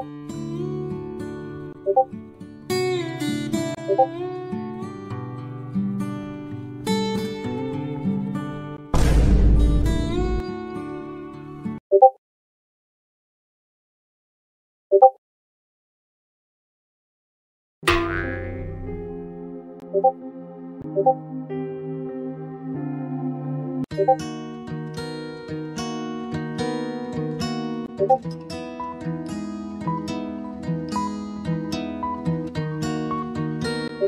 고고 고고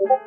you